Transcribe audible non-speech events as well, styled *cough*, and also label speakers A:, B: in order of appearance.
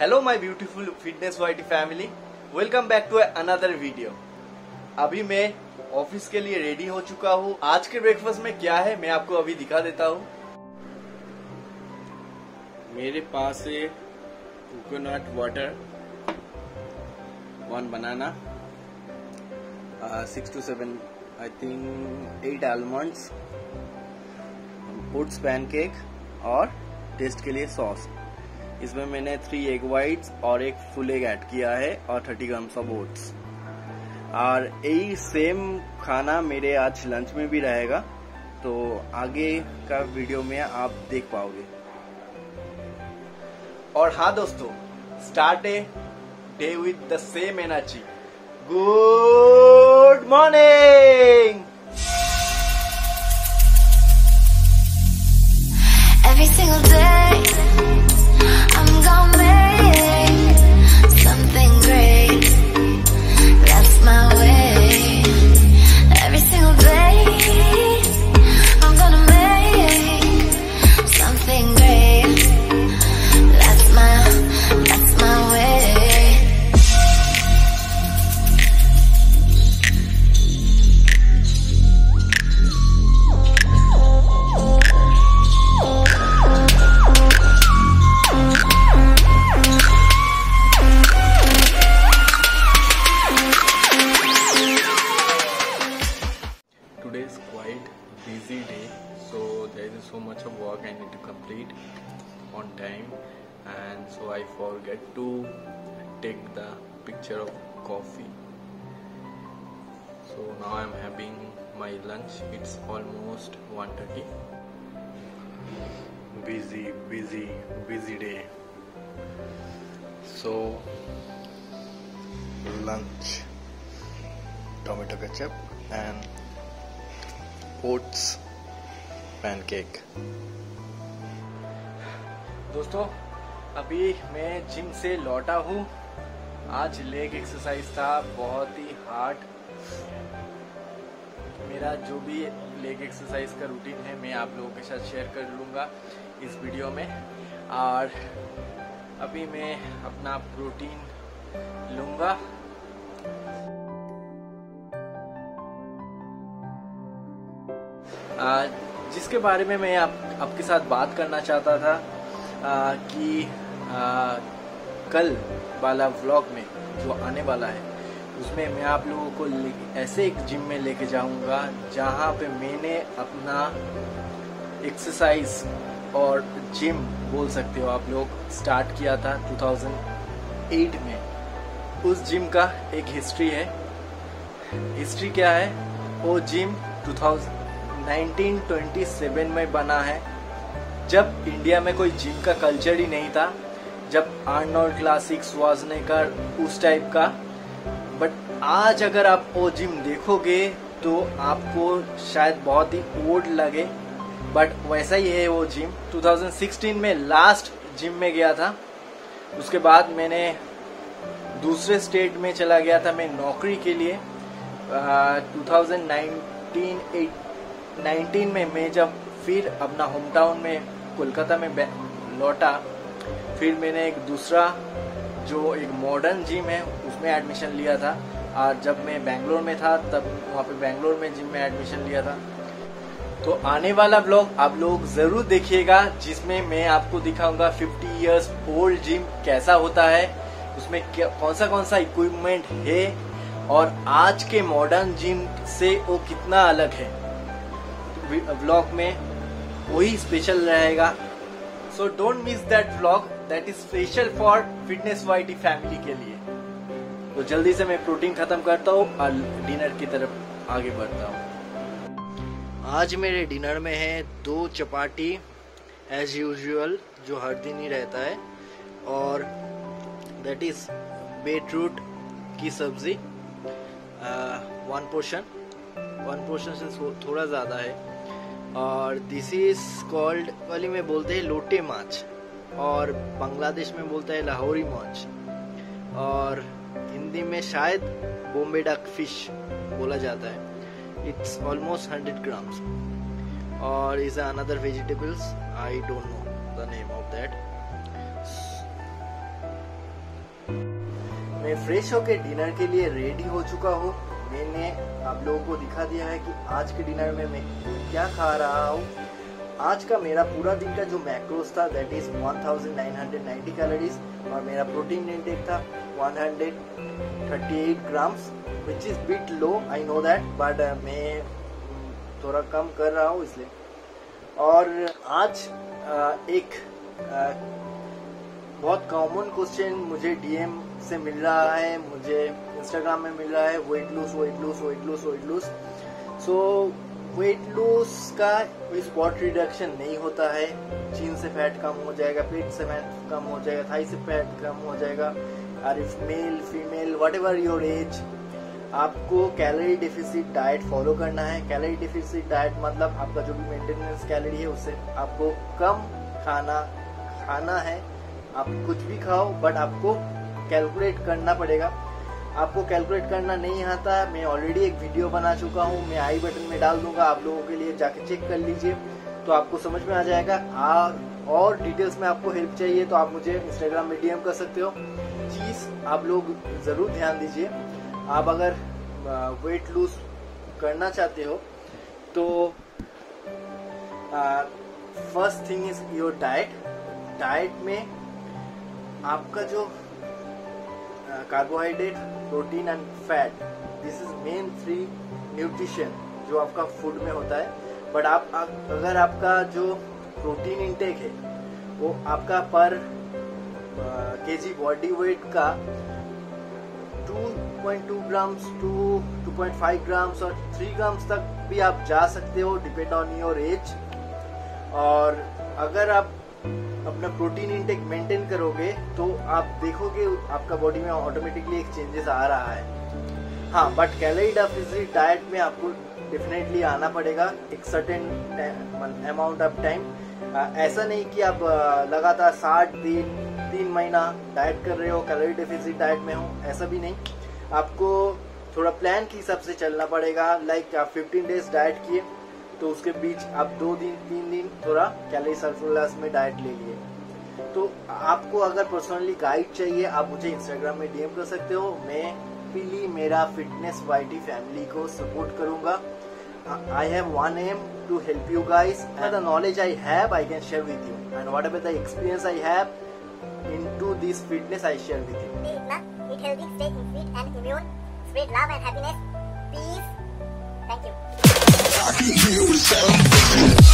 A: Hello my beautiful fitness vaity family welcome back to another video अभी मैं office के लिए रेडी हो चुका हूँ। आज के ब्रेकफास्ट में क्या है, मैं आपको अभी दिखा देता हूँ। मेरे पास है coconut water one banana six two seven I think eight almonds oats pancake और टेस्ट के लिए सॉस इसमें मैंने थ्री एग वाइट्स और एक फुल एग ऐड किया है और थर्टी ग्राम्स ऑफ़ ओट्स और यही सेम खाना मेरे आज लंच में भी रहेगा तो आगे का वीडियो में आप देख पाओगे। और हाँ दोस्तों start a day with the same energy good morning
B: Every single day,
A: time and so I forget to take the picture of coffee. So now I'm having my lunch. It's almost 1.30 busy busy busy day. So lunch tomato ketchup and oats pancake. दोस्तों अभी मैं gym से लौटा हूँ। आज leg exercise था बहुत ही hard मेरा जो भी लेग एक्सरसाइज का रूटीन है मैं आप लोगों के साथ शेयर कर लूँगा इस वीडियो में। और अभी मैं अपना प्रोटीन लूँगा। जिसके बारे में मैं आप, आपके साथ बात करना चाहता था कि कल वाला व्लॉग में, जो आने वाला है, उसमें मैं आप लोगों को ऐसे एक जिम में लेके जाऊँगा, जहाँ पे मैंने अपना एक्सरसाइज और जिम बोल सकते हो आप लोग स्टार्ट किया था 2008 में। उस जिम का एक हिस्ट्री है। हिस्ट्री क्या है? वो जिम 2000 1927 में बना है। जब इंडिया में कोई जिम का कल्चर ही नहीं था, जब आर्नोल्ड क्लासिक स्वाजनेकर उस टाइप का। बट आज अगर आप वो जिम देखोगे तो आपको शायद बहुत ही ओल्ड लगे। बट वैसा ही है वो जिम 2016 में लास्ट जिम में गया था। उसके बाद मैंने दूसरे स्टेट में चला गया था मैं नौकरी के लिए। टू थाउज़ेंड नाइनटीन में मैं जब फिर अपना होम टाउन में कोलकाता में लौटा, फिर मैंने एक दूसरा, जो एक मॉडर्न जिम है, उसमें एडमिशन लिया था। और जब मैं बेंगलोर में था, तब वहाँ पे बेंगलोर में जिम में एडमिशन लिया था। तो आने वाला ब्लॉग आप लोग ज़रूर देखिएगा, जिसमें मैं आपको दिखाऊँगा 50 इयर्स ओल्ड जिम कैसा होता है, उसमें कौन सा कौन सा इक्विपमेंट है, और आज के मॉडर्न जिम से वो कितना अलग है। ब्लॉग में वही स्पेशल रहेगा। So don't miss that vlog that is special for fitness vaity family के लिए। तो जल्दी से मैं प्रोटीन खत्म करता हूँ और डिनर की तरफ़ आगे बढ़ता हूँ। आज मेरे डिनर में है दो चपाटी एज यूजुअल जो हर दिन ही रहता है। और दैट इज़ बीट रूट की सब्ज़ी वन पोर्शन वन पोर्शन से थोड़ा ज़्यादा है। और दिस इज़ कॉल्ड वाली में बोलते हैं लोटे माछ, और बांग्लादेश में बोलता है लाहौरी माछ, और हिंदी में शायद बॉम्बे डक फ़िश बोला जाता है। इट्स ऑलमोस्ट हंड्रेड ग्राम्स और is another vegetables I don't know the name of that मैं फ्रेश होके डिनर के लिए रेडी हो चुका हूँ। मैंने आप लोगों को दिखा दिया है कि आज के डिनर में मैं क्या खा रहा हूँ। आज का मेरा पूरा दिन का जो मैक्रोस था दैट इज़ 1990 कैलोरीज और मेरा प्रोटीन इंटेक था 138 grams which is bit low I know that but मैं थोड़ा कम कर रहा हूँ इसलिए। और आज uh, एक uh, बहुत कॉमन क्वेश्चन मुझे डीएम से मिल रहा है मुझे इंस्टाग्राम में मिल रहा है weight lose weight lose weight lose weight lose so weight lose का कोई स्पॉट रिडक्शन नहीं होता है। चीन से फैट कम हो जाएगा, पेट से फैट कम हो जाएगा थाई से फैट कम हो जाएगा। और if male female whatever your age आपको कैलोरी डिफिसिट डाइट फॉलो करना है। कैलोरी डिफिसिट डाइट मतलब आपका जो भी मेंटेनेंस कैलोरी है, उससे आपको कम खाना खाना है। आप कुछ भी खाओ बट आपको कैलकुलेट करना पड़ेगा। आपको कैलकुलेट करना नहीं आता। मैं ऑलरेडी एक वीडियो बना चुका हूँ। मैं आई बटन में डाल दूँगा। आप लोगों के लिए जाके चेक कर लीजिए। तो आपको समझ में आ जाएगा। आ, और डिटेल्स में आपको हेल्प चाहिए तो आप मुझे इंस्टाग्राम में डीएम कर सकते हो। चीज़ आप लोग ज़रूर ध्यान दीजिए। आप अगर वेट लूज करना चाहते हो तो first thing is your diet diet में आपका जो carbohydrate protein and fat this is main three nutrition जो आपका फ़ूड में होता है। बट आप, अगर आपका जो प्रोटीन इंटेक है, वो आपका पर केजी बॉडी वेट का 2.2 ग्राम्स टू 2.5 ग्राम्स और 3 ग्राम्स तक भी आप जा सकते हो डिपेंड ऑन योर एज और अगर आप अपना प्रोटीन इंटेक मेंटेन करोगे तो आप देखोगे आपका बॉडी में ऑटोमेटिकली एक चेंजेस आ रहा है। हाँ बट कैलोरी डेफिसिट डाइट में आपको डेफिनेटली आना पड़ेगा एक सर्टेन अमाउंट ऑफ़ टाइम ऐसा नहीं कि आप लगातार साठ दिन, तीन महीना डाइट कर रहे हो कैलोरी डेफिसिट डाइट में हो, ऐसा भी नहीं। आपको थोड़ा प्लान के हिसाब से चलना पड़ेगा लाइक आप 15 डेज़ डाइट किए तो उसके बीच आप दो दिन, तीन दिन थोड़ा कैलरी सरप्लस में डाइट ले लिए। तो आपको अगर पर्सनली गाइड चाहिए, आप मुझे इंस्टाग्राम में डीएम कर सकते हो। मैं हैप्पीली मेरा फिटनेस वाइटी फैमिली को सपोर्ट करूँगा। I have one aim to help you guys and the knowledge I have I can share with you and whatever the experience I have into this fitness
C: I share with you be it healthy stay in and immune spread love
D: and happiness peace *laughs* you, so